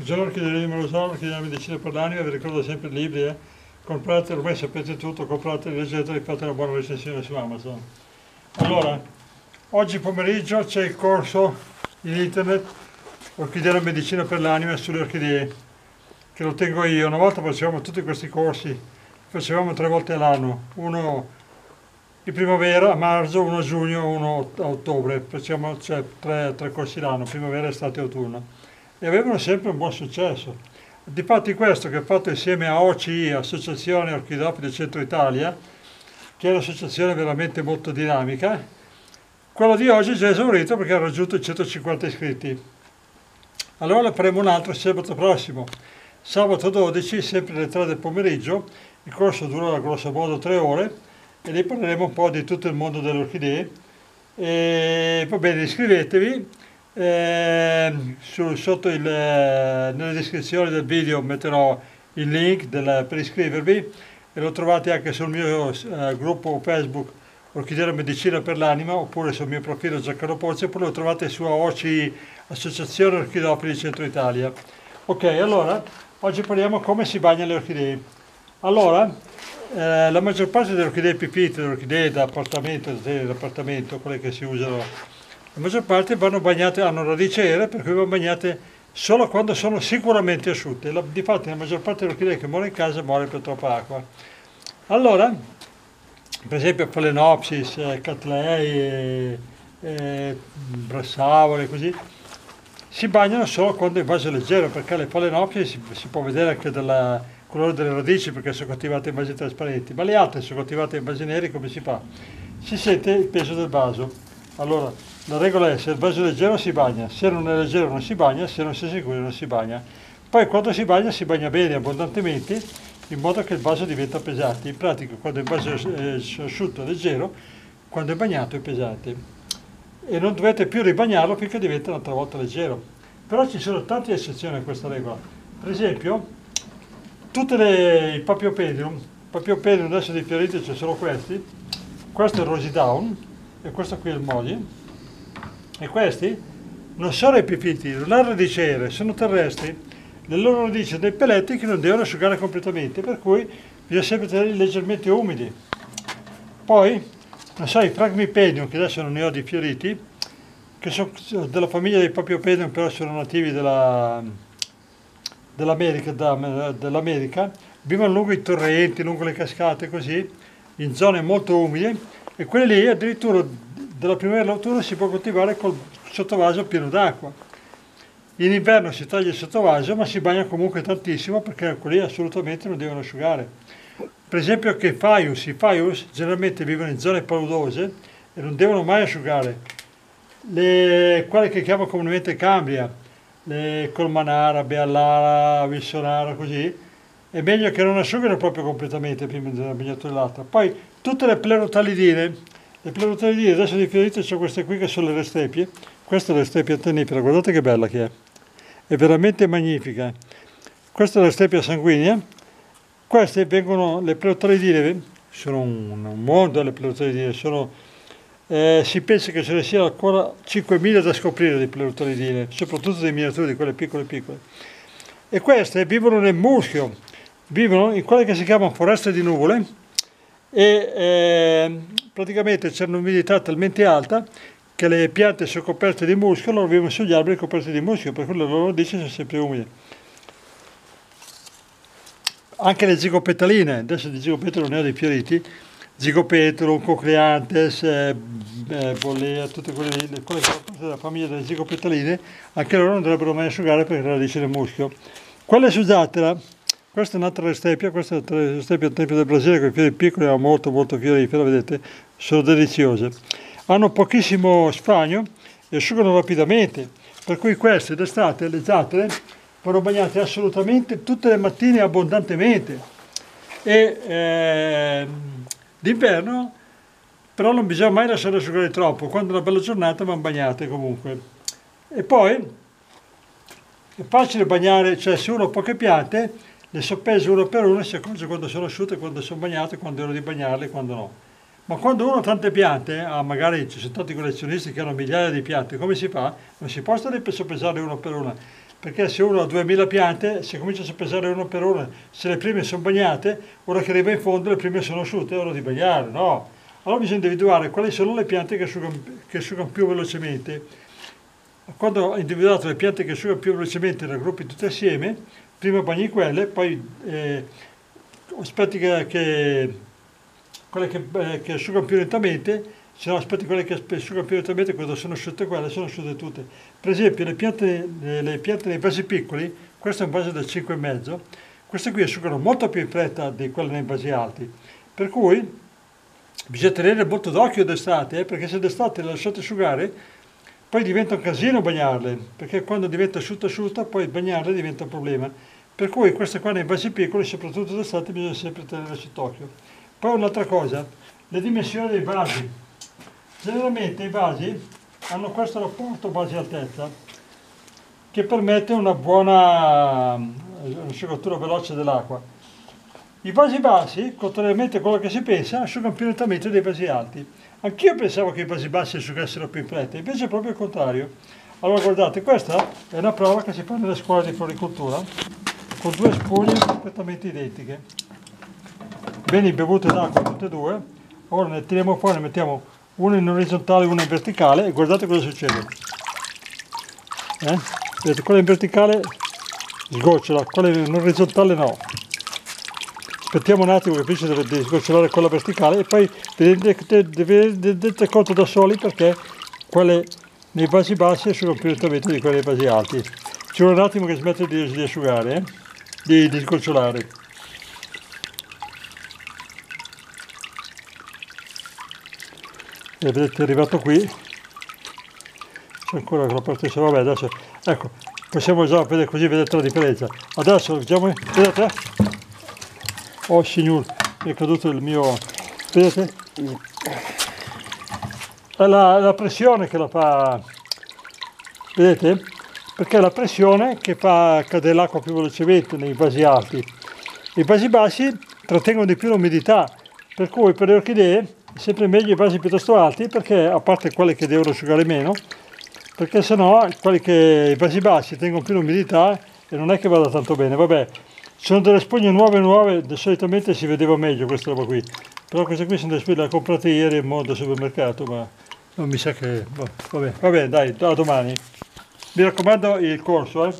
Buongiorno, chiederei me lo so, chiediamo medicina per l'anima, vi ricordo sempre i libri, eh. comprate, ormai sapete tutto, comprate, leggeteli, fate una buona recensione su Amazon. Allora, oggi pomeriggio c'è il corso in internet Orchidea Medicina per l'anima sulle orchidee, che lo tengo io. Una volta facevamo tutti questi corsi, facevamo tre volte all'anno, uno in primavera a marzo, uno a giugno, uno a ottobre, facciamo cioè, tre, tre corsi l'anno, primavera, estate e autunno e avevano sempre un buon successo. Difatti questo che ho fatto insieme a OCI, Associazione Orchidopoli Centro Italia, che è un'associazione veramente molto dinamica, quello di oggi è già esaurito perché ha raggiunto i 150 iscritti. Allora ne faremo un altro sabato prossimo, sabato 12, sempre alle 3 del pomeriggio, il corso durerà grosso modo 3 ore e lì parleremo un po' di tutto il mondo delle orchidee. E, va bene, iscrivetevi eh, su, sotto il, eh, nella descrizione del video metterò il link del, per iscrivervi e lo trovate anche sul mio eh, gruppo Facebook Orchidea Medicina per l'Anima oppure sul mio profilo Giancarlo Pozzi oppure lo trovate su OCI Associazione Orchidopoli Centro Italia. Ok, allora oggi parliamo come si bagna le orchidee. Allora, eh, la maggior parte delle orchidee pipite, le orchidee da da appartamento, quelle che si usano la maggior parte vanno bagnate, hanno radice aerea, per cui vanno bagnate solo quando sono sicuramente asciutte. La, difatti la maggior parte delle orchidee che muore in casa muore per troppa acqua. Allora, per esempio Phalaenopsis, eh, Cattleyi, eh, eh, Brassavole, così, si bagnano solo quando il vaso è leggero, perché le Phalaenopsis si, si può vedere anche dal colore delle radici perché sono coltivate in vasi trasparenti, ma le altre sono coltivate in vasi neri, come si fa? Si sente il peso del vaso. Allora, la regola è se il vaso è leggero si bagna, se non è leggero non si bagna, se non si è sicuro non si bagna. Poi quando si bagna si bagna bene, abbondantemente, in modo che il vaso diventa pesante. In pratica quando il vaso è asciutto, leggero, quando è bagnato è pesante. E non dovete più ribagnarlo finché diventa un'altra volta leggero. Però ci sono tante eccezioni a questa regola. Per esempio, tutte le, i papiopedium, papiopedium adesso di fiorite c'è solo questi, questo è il Rosy Down e questo qui è il Molly, e questi non sono epifiti, non hanno radice sono terrestri. Le loro radici sono dei peletti che non devono asciugare completamente, per cui bisogna sempre tenerli leggermente umidi. Poi, non so, i Fragmipedium, che adesso non ne ho di fioriti, che sono della famiglia dei Papiopedium, però sono nativi della, dell'America, da, dell'America, vivono lungo i torrenti, lungo le cascate, così, in zone molto umide, e quelli lì addirittura della primavera all'autunno si può coltivare col sottovaso pieno d'acqua. In inverno si toglie il sottovaso ma si bagna comunque tantissimo perché quelli assolutamente non devono asciugare. Per esempio che Faius, i Faius generalmente vivono in zone paludose e non devono mai asciugare. Le, quelle che chiamo comunemente Cambria, le Colmanara, Beallara, Wilsonara, così, è meglio che non asciugano proprio completamente prima della bagnatura dell'altra. Poi tutte le plerotalidine, le pleurotalidine adesso di fiorite c'ho queste qui che sono le restepie. Questa è la restepia tennifera, guardate che bella che è. È veramente magnifica. Questa è la restepia sanguigna. Queste vengono, le pleurotalidine, sono un, mondo le pleurotalidine, sono, eh, si pensa che ce ne siano ancora 5.000 da scoprire di pleurotalidine, soprattutto dei miniature, di quelle piccole piccole. E queste vivono nel muschio, vivono in quelle che si chiamano foreste di nuvole, e eh, praticamente c'è un'umidità talmente alta che le piante sono coperte di muschio, loro vivono sugli alberi coperti di muschio, per cui le loro radici sono sempre umide. Anche le zigopetaline, adesso di zigopetalo ne ho dei fioriti, zigopetalo, cocleantes, eh, eh, bollea, tutte quelle, quelle che sono della famiglia delle zigopetaline, anche loro non dovrebbero mai asciugare perché la radice del muschio. Quelle su zattera, questa è un'altra restepia, questa è la restepia del Tempio del Brasile con i fiori piccoli ma molto molto fiorifera, vedete, sono deliziose. Hanno pochissimo sfagno e asciugano rapidamente, per cui queste d'estate, le zattere, vanno bagnate assolutamente tutte le mattine abbondantemente. E eh, d'inverno però non bisogna mai lasciare asciugare troppo, quando è una bella giornata vanno bagnate comunque. E poi è facile bagnare, cioè se uno ha poche piante, le soppese uno per uno si accorge quando sono asciutte, quando sono bagnate, quando ero di bagnarle e quando no. Ma quando uno ha tante piante, ah, magari ci sono tanti collezionisti che hanno migliaia di piante, come si fa? Non si per soppesarle uno per uno. perché se uno ha 2000 piante, se comincia a pesare uno per uno, se le prime sono bagnate, ora che arriva in fondo le prime sono asciutte, è ora di bagnare, no? Allora bisogna individuare quali sono le piante che asciugano, più velocemente. Quando ho individuato le piante che asciugano più velocemente, le raggruppi tutte assieme, prima bagni quelle, poi eh, aspetti che, che, quelle che, eh, che asciugano più lentamente se no aspetti quelle che asciugano più lentamente, quando sono asciutte quelle, sono asciutte tutte. Per esempio le piante, le piante nei vasi piccoli, questo è un vaso da 5,5, queste qui asciugano molto più in fretta di quelle nei vasi alti, per cui bisogna tenere molto d'occhio d'estate, eh, perché se d'estate le lasciate asciugare, poi diventa un casino bagnarle, perché quando diventa asciutta asciutta, poi bagnarle diventa un problema. Per cui queste qua nei vasi piccoli, soprattutto d'estate, bisogna sempre tenere sott'occhio. Poi un'altra cosa, le dimensioni dei vasi. Generalmente i vasi hanno questo rapporto base-altezza che permette una buona asciugatura veloce dell'acqua. I vasi bassi, contrariamente a quello che si pensa, asciugano più lentamente dei vasi alti. Anch'io pensavo che i vasi bassi asciugassero più in fretta, invece è proprio il contrario. Allora guardate, questa è una prova che si fa nelle scuole di floricoltura con due spugne perfettamente identiche. Bene bevute d'acqua tutte e due. Ora ne tiriamo fuori, ne mettiamo una in orizzontale e una in verticale e guardate cosa succede. Eh? Vedete, quella in verticale sgocciola, quella in orizzontale no. Aspettiamo un attimo che finisce di sgocciolare quella verticale e poi vi rendete conto da soli perché quelle nei vasi bassi asciugano più lentamente di quelle nei vasi alti. Ci vuole un attimo che smette di, di asciugare, eh? di, di sgocciolare. e vedete è arrivato qui c'è ancora quella parte se vabbè adesso ecco possiamo già vedere così vedete la differenza adesso diciamo vedete oh signor è caduto il mio vedete è la, la pressione che la fa vedete? Perché è la pressione che fa cadere l'acqua più velocemente nei vasi alti. I vasi bassi trattengono di più l'umidità per cui per le orchidee sempre meglio i vasi piuttosto alti perché a parte quelli che devono asciugare meno perché sennò quelli che i vasi bassi tengono più l'umidità e non è che vada tanto bene. Vabbè sono delle spugne nuove nuove solitamente si vedeva meglio questa roba qui. Però queste qui sono delle spugne le comprate ieri in modo supermercato ma non mi sa che vabbè vabbè dai a domani. Mi raccomando il corso eh